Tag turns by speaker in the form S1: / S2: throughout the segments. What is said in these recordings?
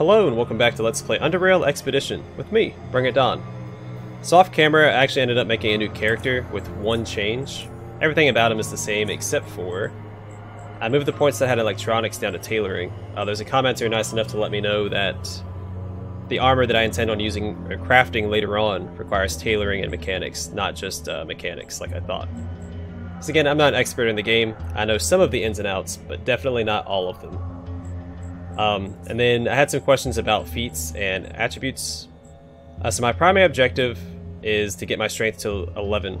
S1: Hello and welcome back to Let's Play Underrail Expedition with me, BringItDon. So off camera, I actually ended up making a new character with one change. Everything about him is the same except for I moved the points that had electronics down to tailoring. Uh, there's a commenter nice enough to let me know that the armor that I intend on using or crafting later on requires tailoring and mechanics, not just uh, mechanics like I thought. So again, I'm not an expert in the game. I know some of the ins and outs, but definitely not all of them. Um, and then I had some questions about feats and attributes. Uh, so my primary objective is to get my strength to 11,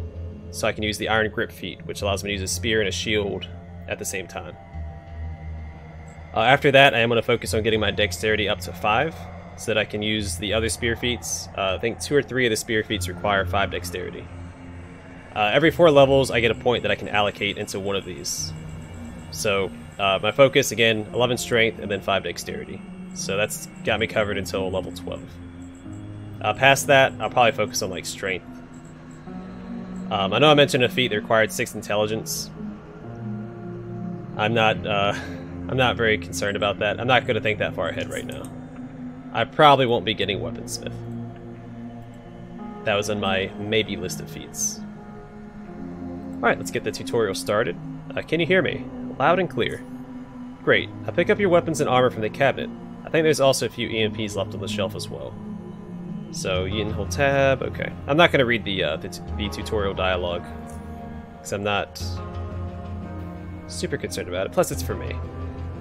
S1: so I can use the Iron Grip feat, which allows me to use a spear and a shield at the same time. Uh, after that, I am going to focus on getting my dexterity up to 5, so that I can use the other spear feats. Uh, I think 2 or 3 of the spear feats require 5 dexterity. Uh, every 4 levels, I get a point that I can allocate into one of these. So, uh, my focus, again, 11 strength and then 5 dexterity. So that's got me covered until level 12. Uh, past that, I'll probably focus on, like, strength. Um, I know I mentioned a feat that required 6 intelligence. I'm not, uh, I'm not very concerned about that. I'm not going to think that far ahead right now. I probably won't be getting Weaponsmith. That was on my maybe list of feats. Alright, let's get the tutorial started. Uh, can you hear me? Loud and clear. Great. I'll pick up your weapons and armor from the cabinet. I think there's also a few EMPs left on the shelf as well. So, you can hold tab. Okay. I'm not going to read the, uh, the, the tutorial dialogue. Because I'm not super concerned about it. Plus, it's for me.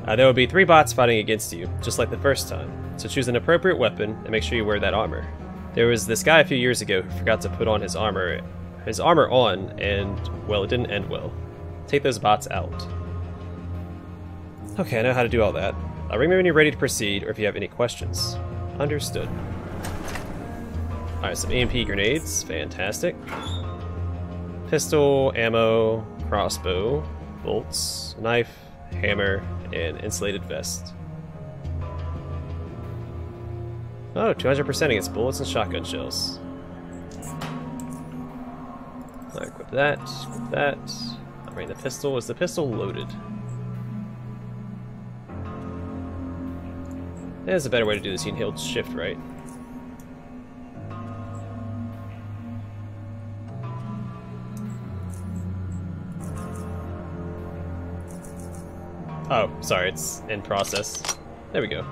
S1: Uh, there will be three bots fighting against you, just like the first time. So choose an appropriate weapon and make sure you wear that armor. There was this guy a few years ago who forgot to put on his armor, his armor on, and well, it didn't end well. Take those bots out. Okay, I know how to do all that. I'll ring me when you're ready to proceed, or if you have any questions. Understood. Alright, some EMP grenades. Fantastic. Pistol, ammo, crossbow, bolts, knife, hammer, and insulated vest. Oh, 200% against bullets and shotgun shells. I'll equip that, equip that. I'll bring the pistol. Is the pistol loaded? There's a better way to do this. You can hold shift right. Oh, sorry, it's in process. There we go.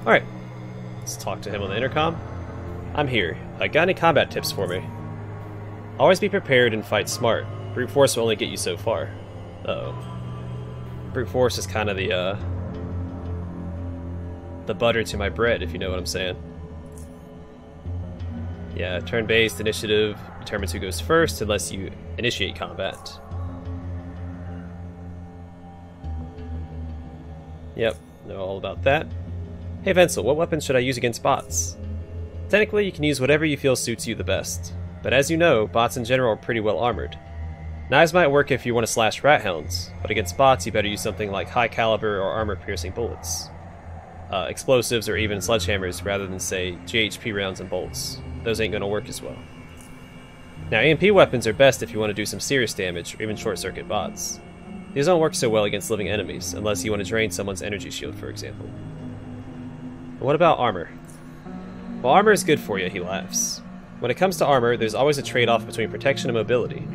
S1: Alright. Let's talk to him on the intercom. I'm here. I got any combat tips for me? Always be prepared and fight smart. Brute force will only get you so far. Uh oh Brute force is kind of the, uh... The butter to my bread, if you know what I'm saying. Yeah, turn-based initiative determines who goes first unless you initiate combat. Yep, know all about that. Hey Vensel, what weapons should I use against bots? Technically, you can use whatever you feel suits you the best, but as you know, bots in general are pretty well armored. Knives might work if you want to slash rat hounds, but against bots you better use something like high caliber or armor piercing bullets. Uh, explosives or even sledgehammers rather than, say, JHP rounds and bolts. Those ain't gonna work as well. Now, EMP weapons are best if you want to do some serious damage or even short circuit bots. These don't work so well against living enemies, unless you want to drain someone's energy shield, for example. But what about armor? Well, armor is good for you, he laughs. When it comes to armor, there's always a trade-off between protection and mobility.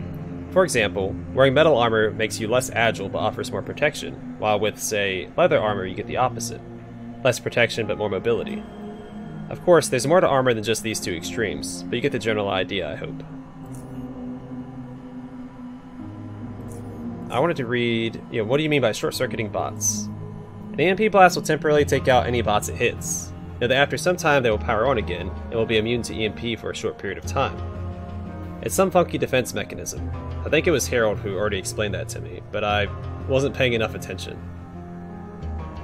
S1: For example, wearing metal armor makes you less agile but offers more protection, while with, say, leather armor you get the opposite. Less protection but more mobility. Of course, there's more to armor than just these two extremes, but you get the general idea, I hope. I wanted to read, you know, what do you mean by short-circuiting bots? An EMP blast will temporarily take out any bots it hits. Now that after some time they will power on again, and will be immune to EMP for a short period of time. It's some funky defense mechanism. I think it was Harold who already explained that to me, but I wasn't paying enough attention.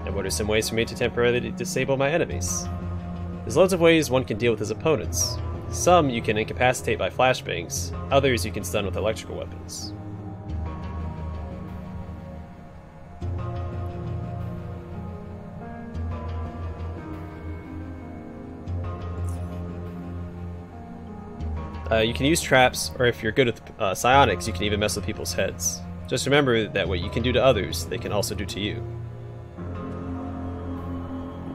S1: And what are some ways for me to temporarily disable my enemies? There's loads of ways one can deal with his opponents. Some you can incapacitate by flashbangs, others you can stun with electrical weapons. Uh, you can use traps, or if you're good with uh, psionics, you can even mess with people's heads. Just remember that what you can do to others, they can also do to you.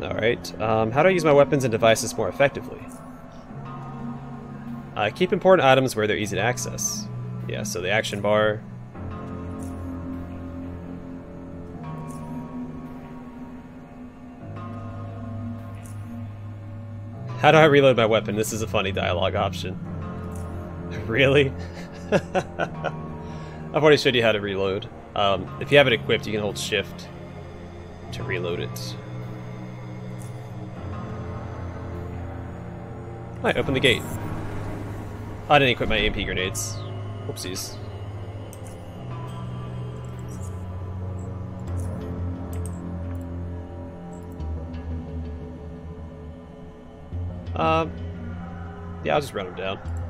S1: Alright, um, how do I use my weapons and devices more effectively? Uh, keep important items where they're easy to access. Yeah, so the action bar. How do I reload my weapon? This is a funny dialogue option. really? I've already showed you how to reload. Um, if you have it equipped, you can hold shift to reload it. Alright, open the gate. I didn't equip my EMP grenades. Whoopsies. Um, yeah, I'll just run them down.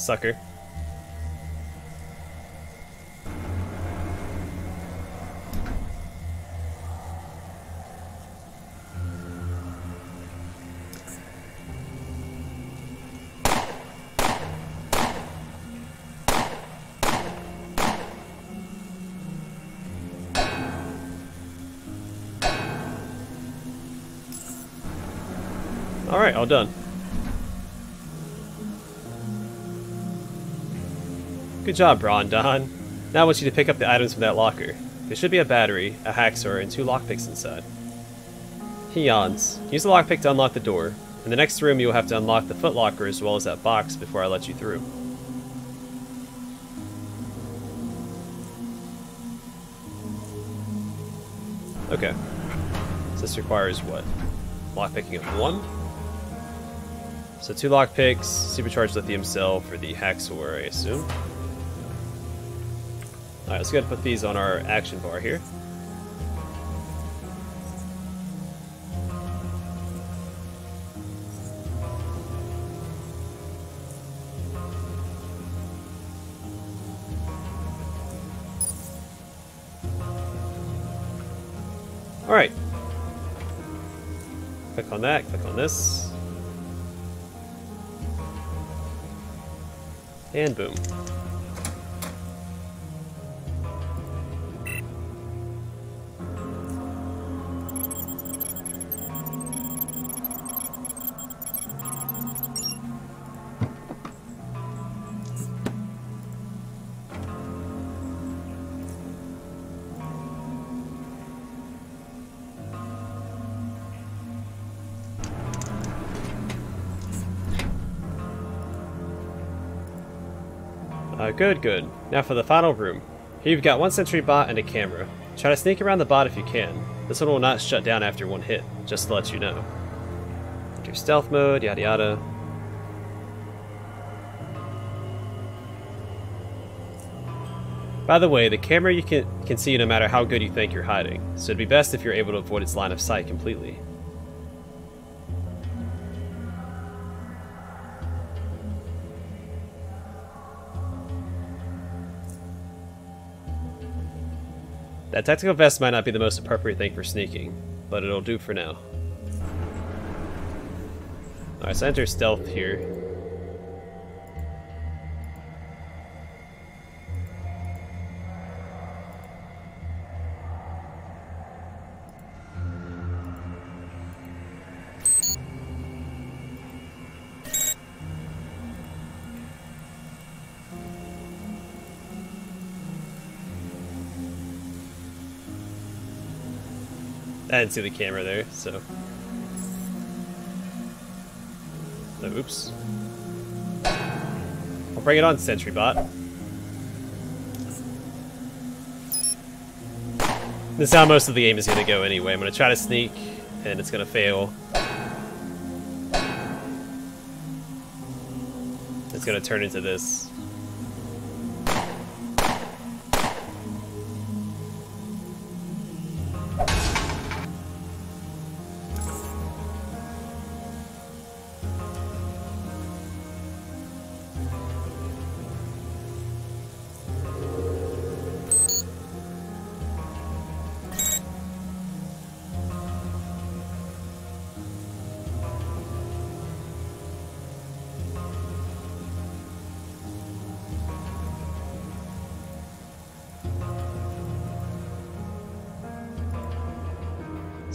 S1: Sucker. Alright, all done. Good job, Brondon. Now I want you to pick up the items from that locker. There should be a battery, a hacksaw, and two lockpicks inside. He yawns. Use the lockpick to unlock the door. In the next room, you will have to unlock the footlocker as well as that box before I let you through. Okay. So this requires what? Lockpicking of one? So two lockpicks, supercharged lithium cell for the hacksaw, I assume. Let's go ahead and put these on our action bar here. Alright. Click on that, click on this. And boom. Uh, good, good. Now for the final room. Here you've got one sentry bot and a camera. Try to sneak around the bot if you can. This one will not shut down after one hit, just to let you know. Enter stealth mode, yada yada. By the way, the camera you can, can see no matter how good you think you're hiding, so it'd be best if you're able to avoid its line of sight completely. That tactical vest might not be the most appropriate thing for sneaking, but it'll do for now. Alright, so enter stealth here. I didn't see the camera there, so. Oops. I'll bring it on, Sentry Bot. This is how most of the game is going to go anyway. I'm going to try to sneak, and it's going to fail. It's going to turn into this.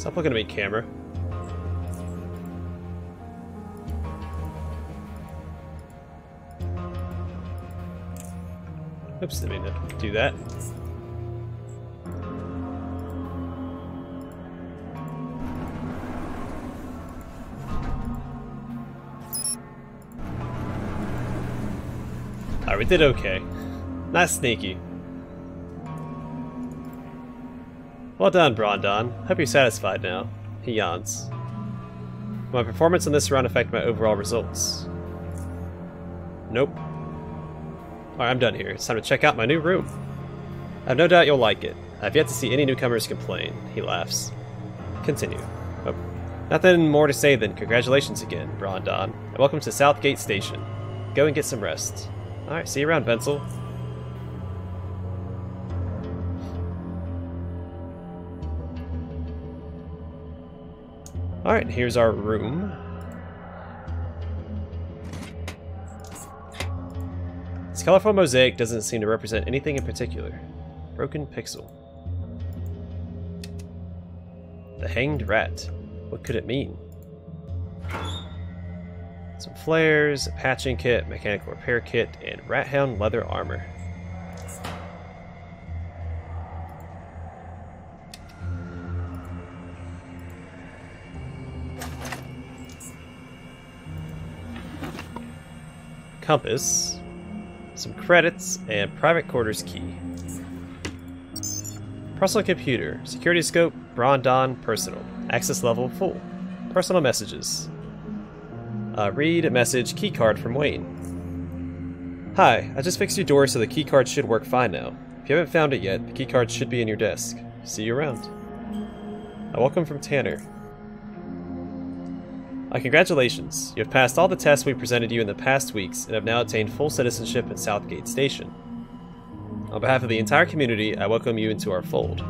S1: Stop looking at me, camera. Oops, didn't mean to do that. Alright, we did okay. Not sneaky. Well done, Brondon. Hope you're satisfied now. He yawns. Will my performance in this round affect my overall results? Nope. Alright, I'm done here. It's time to check out my new room. I have no doubt you'll like it. I've yet to see any newcomers complain. He laughs. Continue. Oh. Nothing more to say than congratulations again, Brondon, and welcome to Southgate Station. Go and get some rest. Alright, see you around, Pencil. Alright, here's our room. This colorful mosaic doesn't seem to represent anything in particular. Broken pixel. The hanged rat. What could it mean? Some flares, a patching kit, mechanical repair kit, and rat hound leather armor. Compass, some credits, and private quarters key. Personal computer, security scope, Brondon personal, access level full. Personal messages. Uh, read a message keycard from Wayne. Hi, I just fixed your door so the keycard should work fine now. If you haven't found it yet, the keycard should be in your desk. See you around. A welcome from Tanner. Congratulations. You have passed all the tests we presented you in the past weeks and have now attained full citizenship in Southgate Station. On behalf of the entire community, I welcome you into our fold.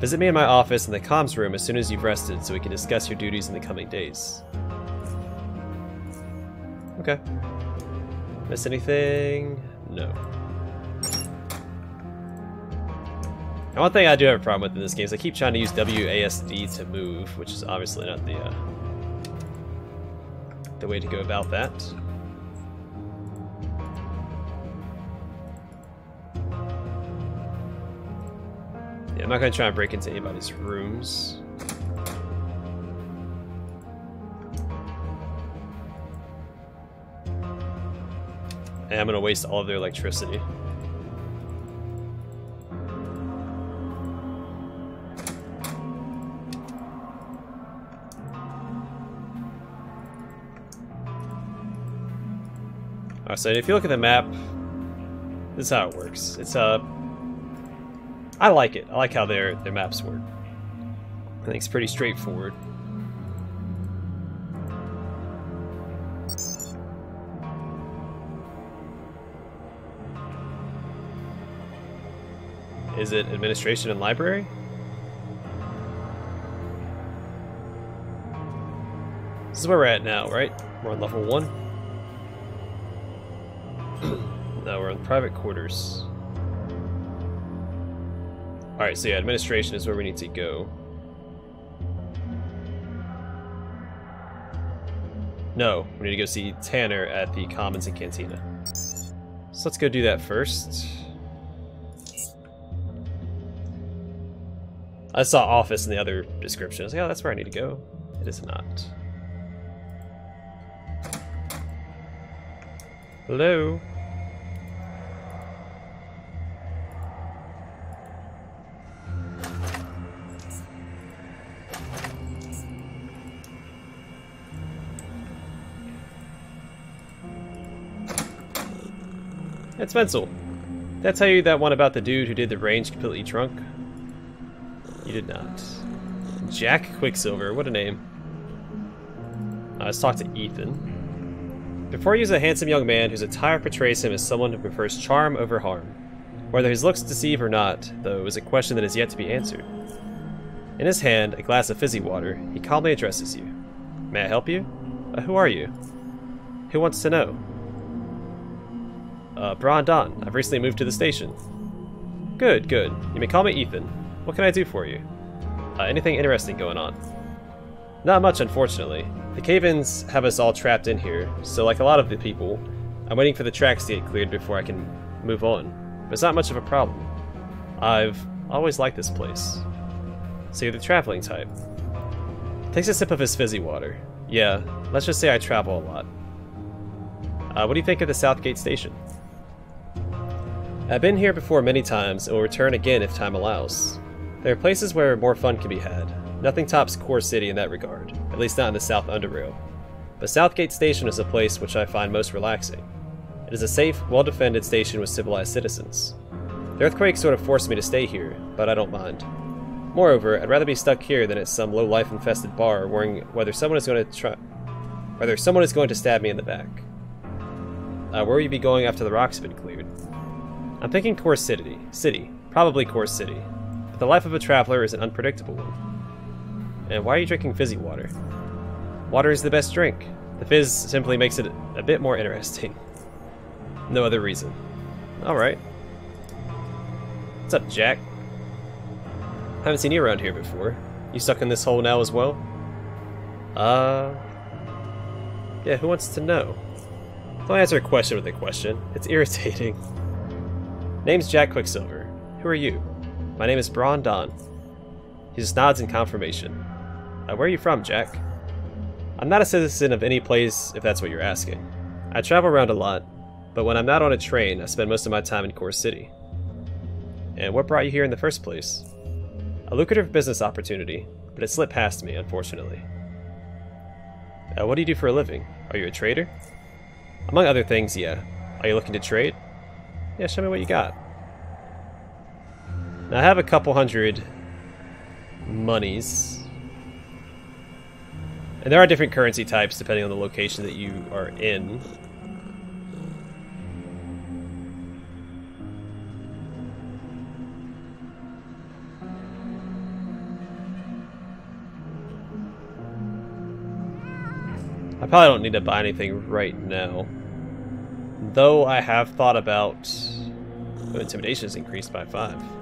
S1: Visit me in my office in the comms room as soon as you've rested so we can discuss your duties in the coming days. Okay. Miss anything? No. And one thing I do have a problem with in this game is I keep trying to use WASD to move, which is obviously not the uh, the way to go about that. Yeah, I'm not going to try and break into anybody's rooms. And I'm going to waste all of their electricity. So if you look at the map, this is how it works. It's uh, I like it. I like how their their maps work. I think it's pretty straightforward. Is it administration and library? This is where we're at now, right? We're on level one. Private quarters. Alright, so yeah, administration is where we need to go. No, we need to go see Tanner at the Commons and Cantina. So let's go do that first. I saw office in the other description. I was like, oh, that's where I need to go. It is not. Hello? It's Menzel. I tell you that one about the dude who did the range completely drunk? You did not. Jack Quicksilver, what a name. Uh, let's talk to Ethan. Before he is a handsome young man whose attire portrays him as someone who prefers charm over harm. Whether his looks deceive or not, though, is a question that is yet to be answered. In his hand, a glass of fizzy water, he calmly addresses you. May I help you? Uh, who are you? Who wants to know? Uh, Brondon. I've recently moved to the station. Good, good. You may call me Ethan. What can I do for you? Uh, anything interesting going on? Not much, unfortunately. The cave-ins have us all trapped in here, so like a lot of the people, I'm waiting for the tracks to get cleared before I can move on. But it's not much of a problem. I've always liked this place. So you're the traveling type. Takes a sip of his fizzy water. Yeah, let's just say I travel a lot. Uh, what do you think of the Southgate Station? I've been here before many times and will return again if time allows. There are places where more fun can be had. Nothing tops Core City in that regard, at least not in the South Underrail. But Southgate Station is a place which I find most relaxing. It is a safe, well-defended station with civilized citizens. The earthquake sort of forced me to stay here, but I don't mind. Moreover, I'd rather be stuck here than at some low-life infested bar worrying whether someone is going to try whether someone is going to stab me in the back. Uh, where will you be going after the rocks have been cleared? I'm thinking Core City. City. Probably Core City. But the life of a traveler is an unpredictable one. And why are you drinking fizzy water? Water is the best drink. The fizz simply makes it a bit more interesting. No other reason. Alright. What's up, Jack? Haven't seen you around here before. You stuck in this hole now as well? Uh... Yeah, who wants to know? Don't answer a question with a question. It's irritating. My name's Jack Quicksilver. Who are you? My name is Brondon. He just nods in confirmation. Uh, where are you from, Jack? I'm not a citizen of any place, if that's what you're asking. I travel around a lot, but when I'm not on a train, I spend most of my time in Core City. And what brought you here in the first place? A lucrative business opportunity, but it slipped past me, unfortunately. Uh, what do you do for a living? Are you a trader? Among other things, yeah. Are you looking to trade? Yeah, show me what you got. Now, I have a couple hundred monies. And there are different currency types depending on the location that you are in. I probably don't need to buy anything right now. Though I have thought about... Oh, intimidation is increased by 5.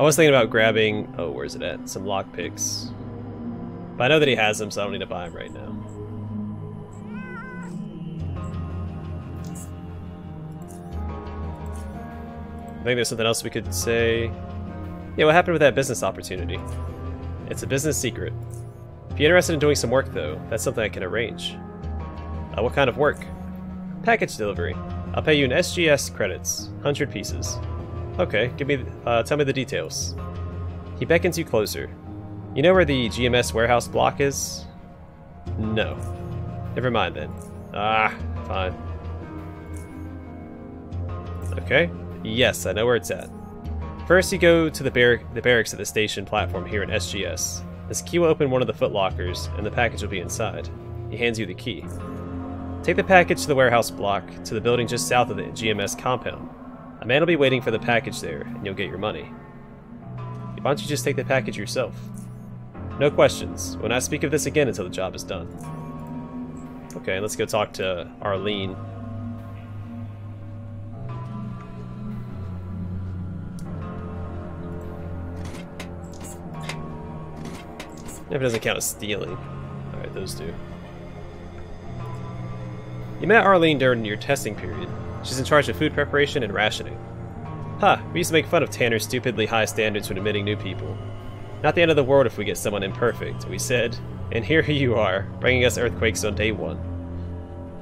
S1: I was thinking about grabbing... Oh, where's it at? Some lockpicks. But I know that he has them, so I don't need to buy them right now. I think there's something else we could say. Yeah, what happened with that business opportunity? It's a business secret. If you're interested in doing some work, though, that's something I can arrange. Uh, what kind of work? Package delivery. I'll pay you in SGS credits, 100 pieces. Okay, give me, uh, tell me the details. He beckons you closer. You know where the GMS warehouse block is? No. Never mind then. Ah, fine. Okay. Yes, I know where it's at. First, you go to the, bar the barracks at the station platform here in SGS. Key will open one of the footlockers, and the package will be inside. He hands you the key. Take the package to the warehouse block, to the building just south of the GMS compound. A man will be waiting for the package there, and you'll get your money. Why don't you just take the package yourself? No questions. When I speak of this again until the job is done. Okay, let's go talk to Arlene. If it doesn't count as stealing. Alright, those two. You met Arlene during your testing period. She's in charge of food preparation and rationing. Huh, we used to make fun of Tanner's stupidly high standards when admitting new people. Not the end of the world if we get someone imperfect, we said. And here you are, bringing us earthquakes on day one.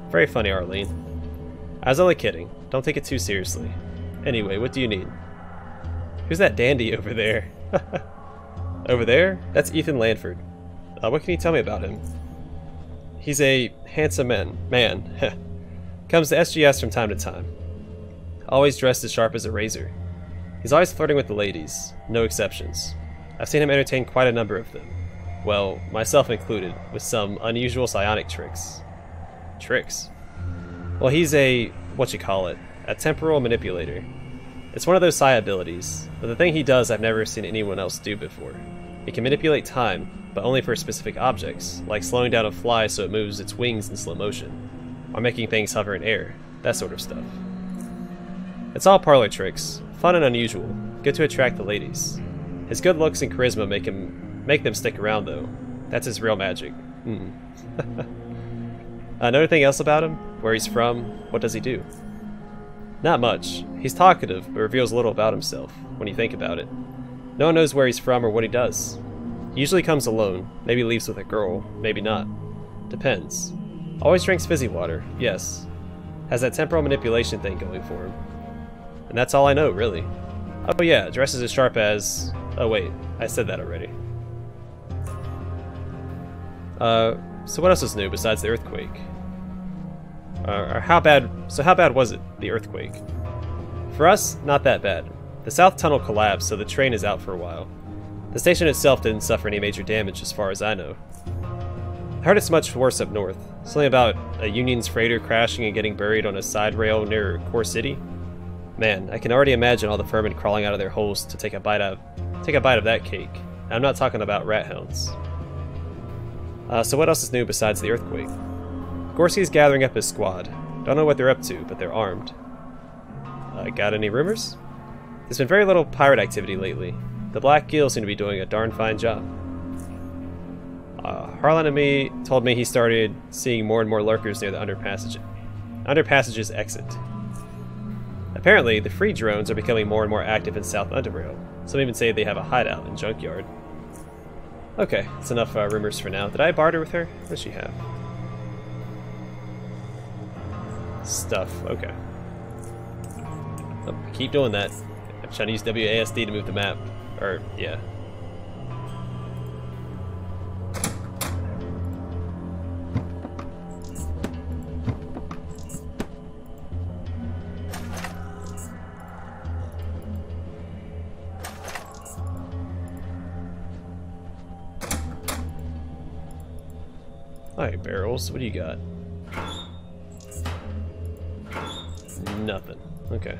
S1: Very funny, Arlene. I was only kidding. Don't take it too seriously. Anyway, what do you need? Who's that dandy over there? Over there? That's Ethan Lanford. Uh, what can you tell me about him? He's a handsome man. Man. Comes to SGS from time to time. Always dressed as sharp as a razor. He's always flirting with the ladies. No exceptions. I've seen him entertain quite a number of them. Well, myself included, with some unusual psionic tricks. Tricks? Well, he's a, what you call it, a temporal manipulator. It's one of those psi abilities, but the thing he does I've never seen anyone else do before. He can manipulate time, but only for specific objects, like slowing down a fly so it moves its wings in slow motion, or making things hover in air, that sort of stuff. It's all parlor tricks, fun and unusual, good to attract the ladies. His good looks and charisma make him make them stick around though. That's his real magic. Hmm. uh, know anything else about him? Where he's from? What does he do? Not much. He's talkative, but reveals little about himself, when you think about it. No one knows where he's from or what he does. He usually comes alone, maybe leaves with a girl, maybe not. Depends. Always drinks fizzy water, yes. Has that temporal manipulation thing going for him. And that's all I know, really. Oh yeah, dresses as sharp as... Oh wait, I said that already. Uh, so what else is new besides the earthquake? Uh, or how bad... So how bad was it, the earthquake? For us, not that bad. The south tunnel collapsed, so the train is out for a while. The station itself didn't suffer any major damage as far as I know. I heard it's much worse up north. Something about a Union's freighter crashing and getting buried on a side rail near Core City. Man, I can already imagine all the vermin crawling out of their holes to take a bite of take a bite of that cake. And I'm not talking about rat hounds. Uh, so what else is new besides the earthquake? Gorski's gathering up his squad. Don't know what they're up to, but they're armed. Uh, got any rumors? There's been very little pirate activity lately. The Black Gill seem to be doing a darn fine job. Uh, Harlan and me told me he started seeing more and more lurkers near the underpassage, underpassage's exit. Apparently, the free drones are becoming more and more active in South Underrail. Some even say they have a hideout in Junkyard. Okay, that's enough uh, rumors for now. Did I barter with her? What does she have? Stuff, okay. Oh, keep doing that. I'm trying to use WASD to move the map. Or, yeah. Alright, barrels. What do you got? Nothing. Okay.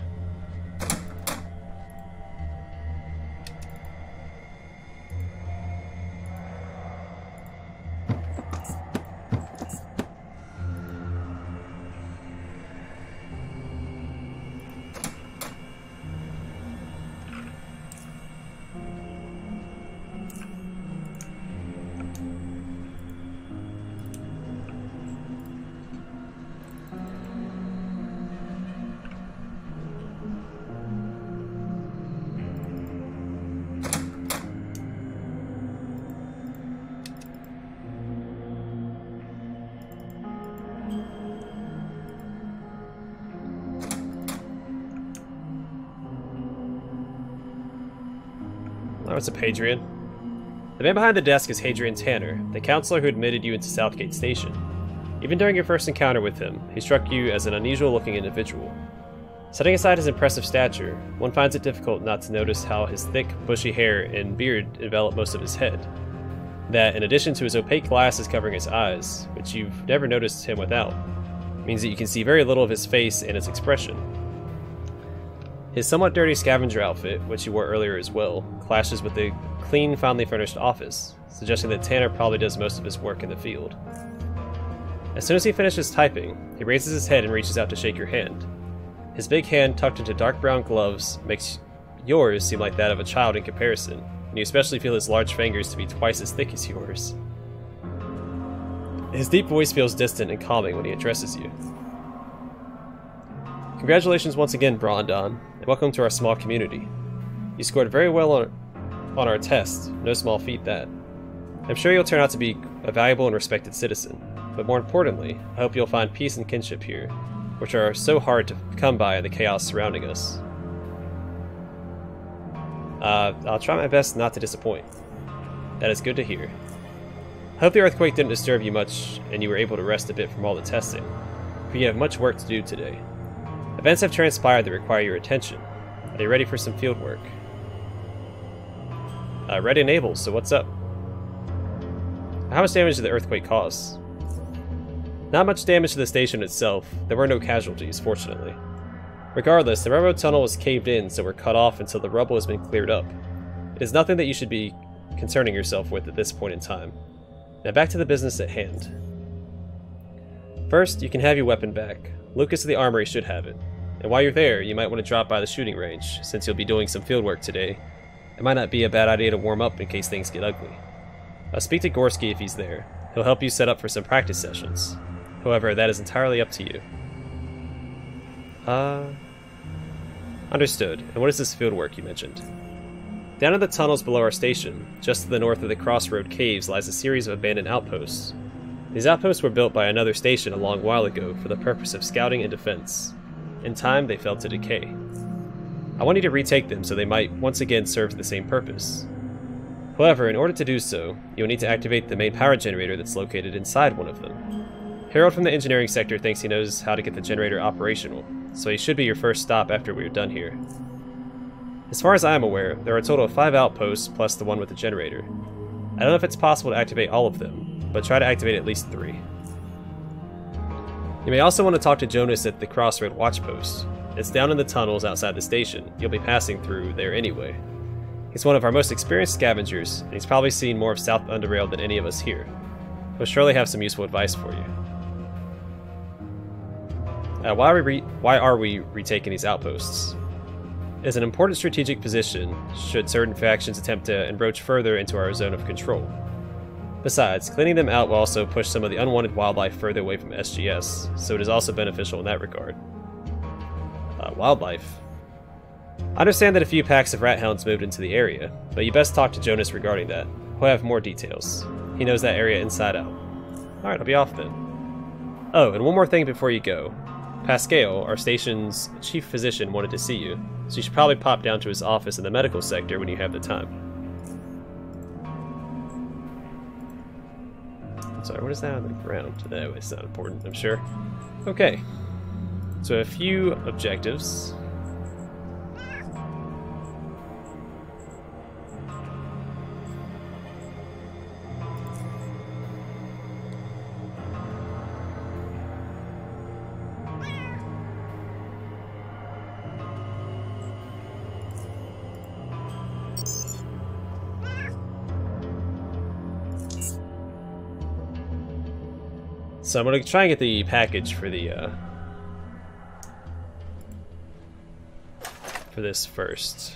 S1: It's a Hadrian. The man behind the desk is Hadrian Tanner, the counselor who admitted you into Southgate Station. Even during your first encounter with him, he struck you as an unusual looking individual. Setting aside his impressive stature, one finds it difficult not to notice how his thick, bushy hair and beard envelop most of his head. That, in addition to his opaque glasses covering his eyes, which you've never noticed him without, means that you can see very little of his face and his expression, his somewhat dirty scavenger outfit, which he wore earlier as well, clashes with the clean, finely furnished office, suggesting that Tanner probably does most of his work in the field. As soon as he finishes typing, he raises his head and reaches out to shake your hand. His big hand, tucked into dark brown gloves, makes yours seem like that of a child in comparison, and you especially feel his large fingers to be twice as thick as yours. His deep voice feels distant and calming when he addresses you. Congratulations once again, Brondon, and welcome to our small community. You scored very well on, on our test, no small feat that. I'm sure you'll turn out to be a valuable and respected citizen, but more importantly, I hope you'll find peace and kinship here, which are so hard to come by in the chaos surrounding us. Uh, I'll try my best not to disappoint. That is good to hear. I hope the earthquake didn't disturb you much and you were able to rest a bit from all the testing, you have much work to do today. Events have transpired that require your attention. Are you ready for some field work? Uh, ready and able, so what's up? How much damage did the earthquake cause? Not much damage to the station itself. There were no casualties, fortunately. Regardless, the railroad tunnel was caved in, so we're cut off until the rubble has been cleared up. It is nothing that you should be concerning yourself with at this point in time. Now back to the business at hand. First, you can have your weapon back. Lucas of the Armory should have it. And while you're there, you might want to drop by the shooting range, since you'll be doing some field work today. It might not be a bad idea to warm up in case things get ugly. I'll speak to Gorski if he's there. He'll help you set up for some practice sessions. However, that is entirely up to you. Uh... Understood. And what is this field work you mentioned? Down in the tunnels below our station, just to the north of the crossroad caves, lies a series of abandoned outposts. These outposts were built by another station a long while ago for the purpose of scouting and defense. In time, they fell to decay. I want you to retake them so they might once again serve the same purpose. However, in order to do so, you will need to activate the main power generator that's located inside one of them. Harold from the engineering sector thinks he knows how to get the generator operational, so he should be your first stop after we are done here. As far as I am aware, there are a total of 5 outposts plus the one with the generator. I don't know if it's possible to activate all of them, but try to activate at least 3. You may also want to talk to Jonas at the Crossroad Watch Post. It's down in the tunnels outside the station. You'll be passing through there anyway. He's one of our most experienced scavengers, and he's probably seen more of South Underrail than any of us here. He'll surely have some useful advice for you. Uh, why, are we why are we retaking these outposts? It's an important strategic position should certain factions attempt to encroach further into our zone of control. Besides, cleaning them out will also push some of the unwanted wildlife further away from SGS, so it is also beneficial in that regard. Uh, wildlife? I understand that a few packs of rat hounds moved into the area, but you best talk to Jonas regarding that. He'll have more details. He knows that area inside out. Alright, I'll be off then. Oh, and one more thing before you go. Pascal, our station's chief physician, wanted to see you, so you should probably pop down to his office in the medical sector when you have the time. I'm sorry, what is that on the ground? No, it's not important, I'm sure. Okay. So a few objectives. So I'm gonna try and get the package for the uh, for this first.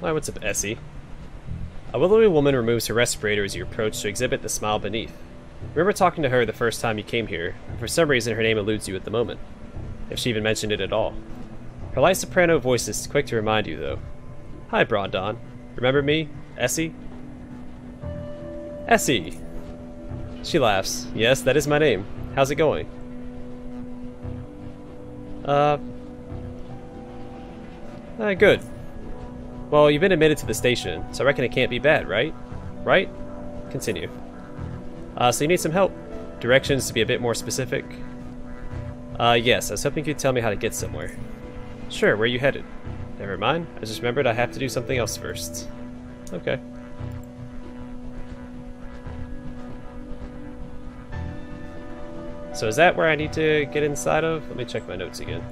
S1: Why, what's up, Essie? A willowy woman removes her respirator as you approach to exhibit the smile beneath. Remember talking to her the first time you came here, and for some reason her name eludes you at the moment. If she even mentioned it at all. Her light soprano voice is quick to remind you, though. Hi, Brondon. Remember me? Essie? Essie! She laughs. Yes, that is my name. How's it going? Uh... Uh, good. Well, you've been admitted to the station, so I reckon it can't be bad, right? Right? Continue. Uh, so you need some help? Directions to be a bit more specific? Uh, yes, I was hoping you could tell me how to get somewhere. Sure, where are you headed? Never mind, I just remembered I have to do something else first. Okay. So is that where I need to get inside of? Let me check my notes again.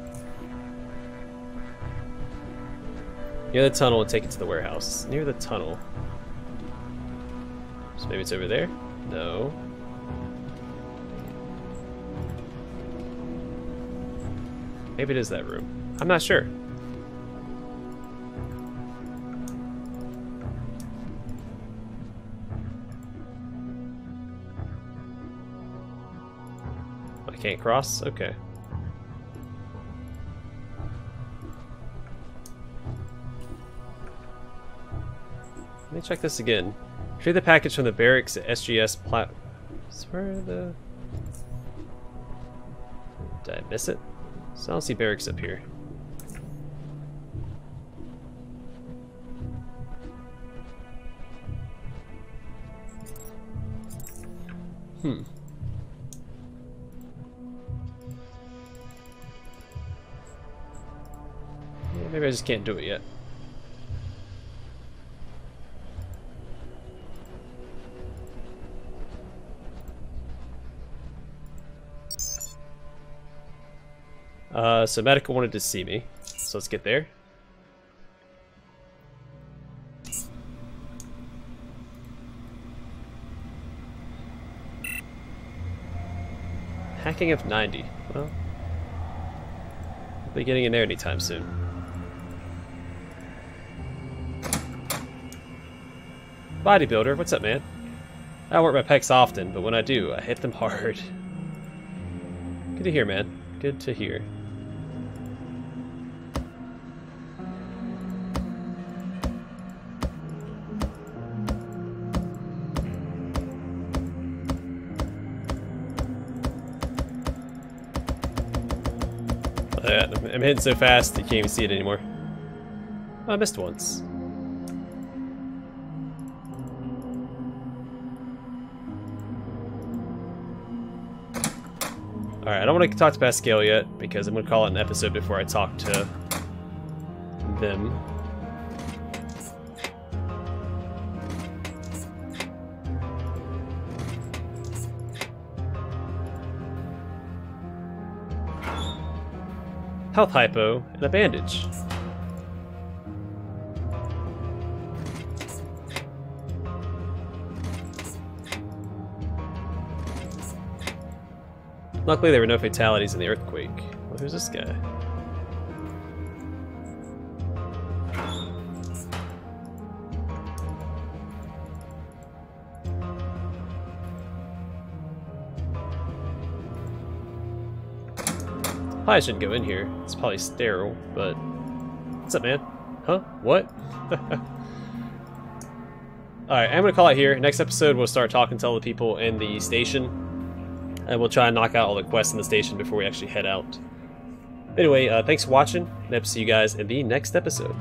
S1: Near the tunnel take it to the warehouse. Near the tunnel. So maybe it's over there? No. Maybe it is that room. I'm not sure. I can't cross? Okay. Let me check this again. Retrieve the package from the barracks at SGS plat... Where the... Did I miss it? So I don't see barracks up here. Hmm. Yeah, maybe I just can't do it yet. Uh, so Medical wanted to see me, so let's get there. Hacking of 90. Well, I'll be getting in there anytime soon. Bodybuilder, what's up, man? I work my pecs often, but when I do, I hit them hard. Good to hear, man. Good to hear. Uh, so fast, you can't even see it anymore. I missed once. Alright, I don't want to talk to Pascal yet, because I'm going to call it an episode before I talk to them. Health hypo, and a bandage. Luckily, there were no fatalities in the earthquake. Well, who's this guy? Probably shouldn't go in here. It's probably sterile, but... What's up, man? Huh? What? Alright, I'm gonna call it here. Next episode, we'll start talking to all the people in the station and we'll try and knock out all the quests in the station before we actually head out. Anyway, uh, thanks for watching, and I'll see you guys in the next episode.